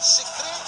Se 30.